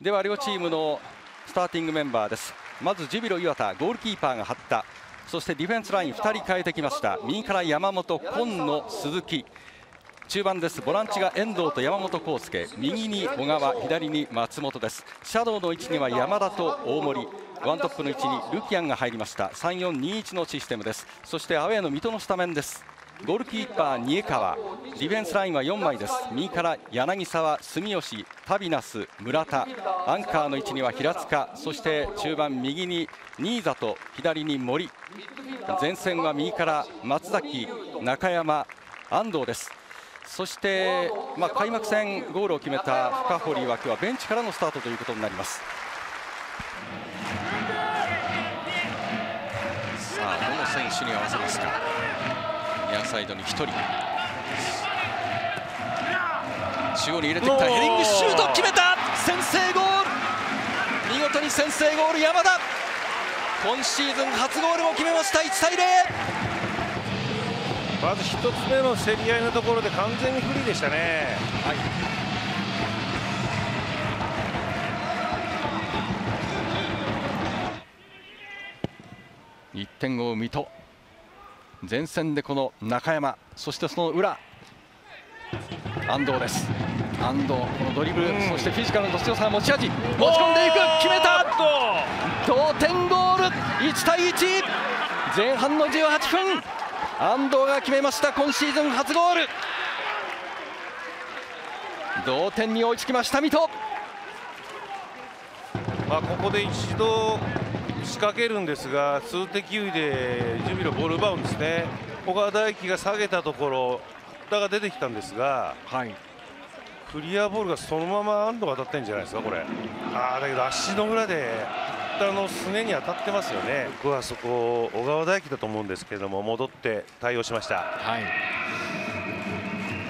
では両チームのスターティングメンバーです。まずジュビロ磐田ゴールキーパーが張った。そしてディフェンスライン2人変えてきました。右から山本今野鈴木。中盤です。ボランチが遠藤と山本康介。右に小川左に松本です。シャドウの位置には山田と大森。ワントップの位置にルキアンが入りました。3421のシステムです。そしてアウェーの水戸のスタメンです。ゴールキーパー二重川ディフェンスラインは4枚です。右から柳沢住吉タビナス村田。アンカーの位置には平塚。そして中盤右に新座と左に森。前線は右から松崎中山安藤です。そして、まあ、開幕戦ゴールを決めた深堀は今日はベンチからのスタートということになります。さあどの選手に合わせますか？ニアサイドに1人。中央に入れてきた。ヘディングシュート決めた！先制ゴール。見事に先制ゴール山田。今シーズン初ゴールを決めました。1対0まず1つ目の競り合いのところで完全に不利でしたね。はい。1点を追う水戸前線でこの中山そしてその裏安藤です。安藤このドリブル、そしてフィジカルの強さが持ち味。持ち込んでいく。決めた。同点ゴール。1対1前半の18分。安藤が決めました。今シーズン初ゴール。同点に追いつきました水戸。まあここで一度仕掛けるんですが数的優位でジュビロボールバウンですね。小川大輝が下げたところ田が出てきたんですが、はい、クリアボールがそのまま安藤が当たってるんじゃないですかこれ。あだけど足の裏で田のすねに当たってますよね。僕はそこ小川大輝だと思うんですけれども戻って対応しました。はい。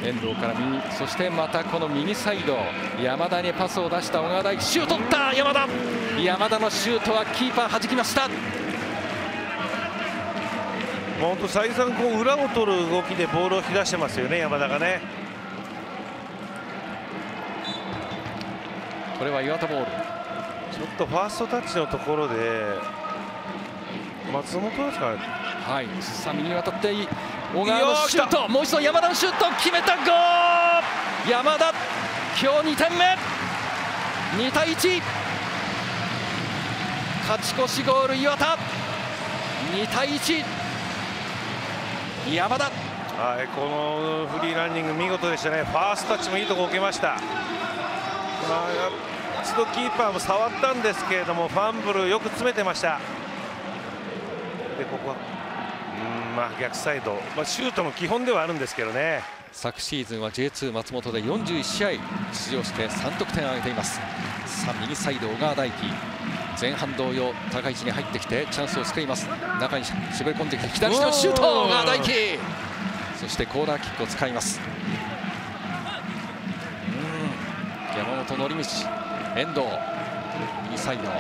遠藤から右そしてまたこの右サイド。山田にパスを出した小川大輝。シュート取った山田山田のシュートはキーパー弾きました。本当再三こう裏を取る動きでボールを引き出してますよね山田がね。これは岩田ボール。ちょっとファーストタッチのところで松本ですかね。はいさあ右に渡って小川のシュート。もう一度山田のシュート決めたゴール。山田今日2点目。2対1勝ち越しゴール岩田。2対1山田。はいこのフリーランニング見事でしたね。ファーストタッチもいいとこ置けました、まあ、一度キーパーも触ったんですけれどもファンブルよく詰めてました。でここはまあ、逆サイド、まあ、シュートの基本ではあるんですけどね。昨シーズンは J2 松本で41試合出場して3得点を挙げています。さあ右サイド小川大輝前半同様高い位置に入ってきてチャンスを作ります。中に滑り込んできて左のシュート小川大輝そしてコーナーキックを使います。うん。山本則道遠藤。右サイド。も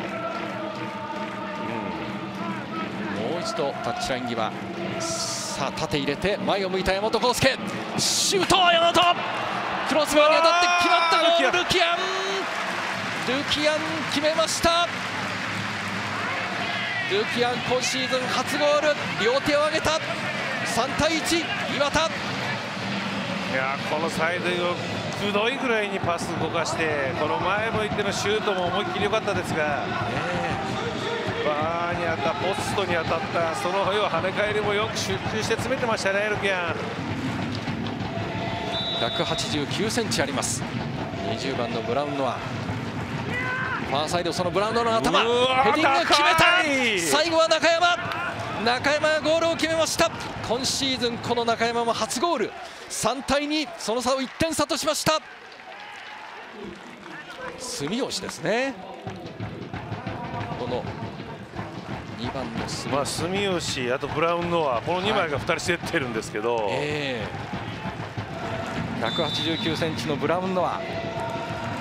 う一度タッチライン際。さあ縦入れて前を向いた山本康介。シュート山本。クロスバーに当たって決まった。ゴー。ルルキアン。ルキアン決めましたルキアン今シーズン初ゴール。両手を上げた。3対1岩田。いやこのサイドくどいぐらいにパス動かしてこの前向いてのシュートも思いっきり良かったですが、バーに当たったポストに当たったその要は跳ね返りもよく集中して詰めてましたねルキアン。189センチあります。20番のブラウンノアファーサイドそのブラウンノアの頭。ヘディング決めた。最後は中山。中山がゴールを決めました。今シーズンこの中山も初ゴール。3対2その差を1点差としました。住吉ですね。この2番の住,、まあ、住吉あとブラウンノアこの2枚が2人競ってるんですけど、はいえー、189センチのブラウンノア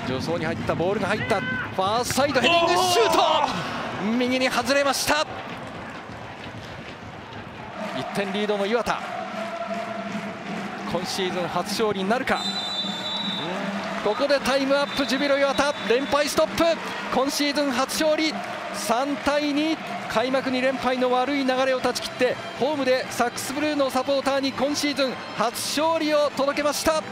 助走に入ったボールが入った。ファーサイドヘディングシュート。右に外れました。1点リードの岩田。今シーズン初勝利になるか。ここでタイムアップジュビロ磐田。連敗ストップ。今シーズン初勝利。3対2開幕2連敗の悪い流れを断ち切ってホームでサックスブルーのサポーターに今シーズン初勝利を届けました。